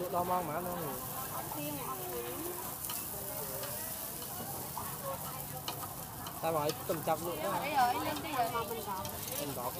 độ lo mang mà luôn Sao mọi tùm chọc giờ mà Mình gọt Mình bỏ